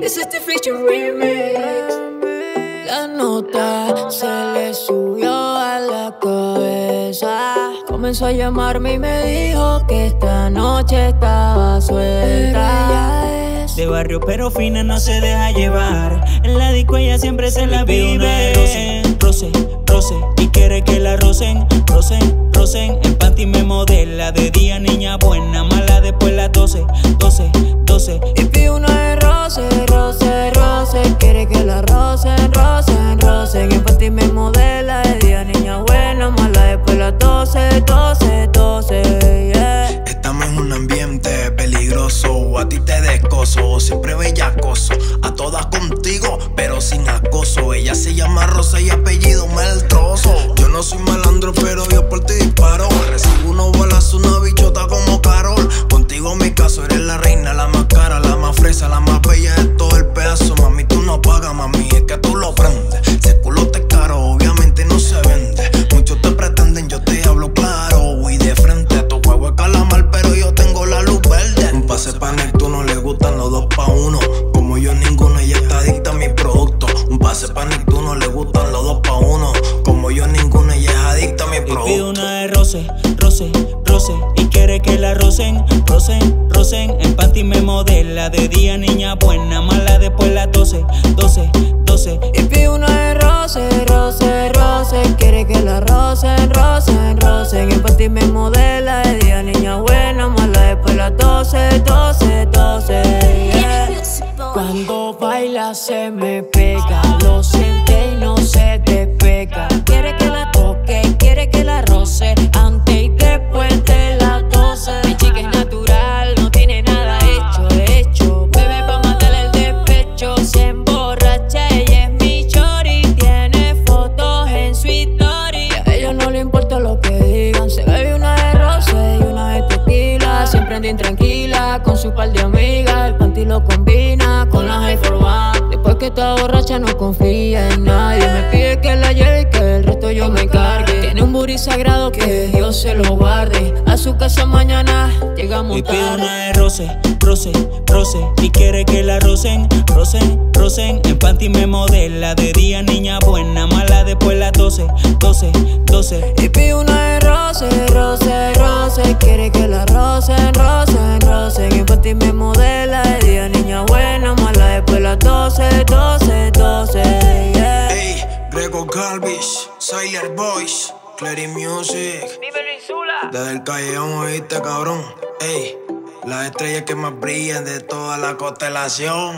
This is the feature remix. La nota se le subió a la cabeza. Comenzó a llamarme y me dijo que esta noche estaba suelta. De barrio pero fina no se deja llevar. En la disco ella siempre se la vive. Roce, roce, y quiere que la rocen, rocen, rocen. En panty me modela de día niña buena, mala descoso, siempre bellacoso, a todas contigo, pero sin acoso. Ella se llama Rosa y apellido Meltroso. Yo no soy malandro, uno. Como yo ninguno, ella está adicta a mi producto. Un pase pa' Neptuno, le gustan los dos pa' uno. Como yo ninguno, ella es adicta a mi Y pide una de roce, roce, roce. Y quiere que la rocen, rocen, rocen. En panty me modela de día niña buena, mala después las 12, 12, 12. Y pide una de roce, roce, roce. Quiere que la rocen, rocen, rocen. En panty me modela se me pega, lo siente y no se despega. Quiere que la toque, quiere que la roce, antes y después de las 12. Mi chica es natural, no tiene nada hecho, hecho. Bebe pa' matarle el despecho, se emborracha, ella es mi chori. Tiene fotos en su historia. A ella no le importa lo que digan, se bebe una de roce y una de tequila. Siempre anda intranquila con su par de amigas. El panty lo combina con la high for one. Después que está borracha no confía en nadie. Me pide que la lleve y que el resto yo me encargue. Tiene un booty sagrado que Dios se lo guarde. A su casa mañana llegamos Y pide tarde. una de roce, roce, roce. Y quiere que la rocen, rocen, rocen. En panty me modela de día niña buena, mala después las 12, 12, 12. Y pide una de roce, roce, roce. Quiere que Boys, Clary Music. Desde el callejón oíste, cabrón. Ey, las estrellas que más brillan de toda la constelación.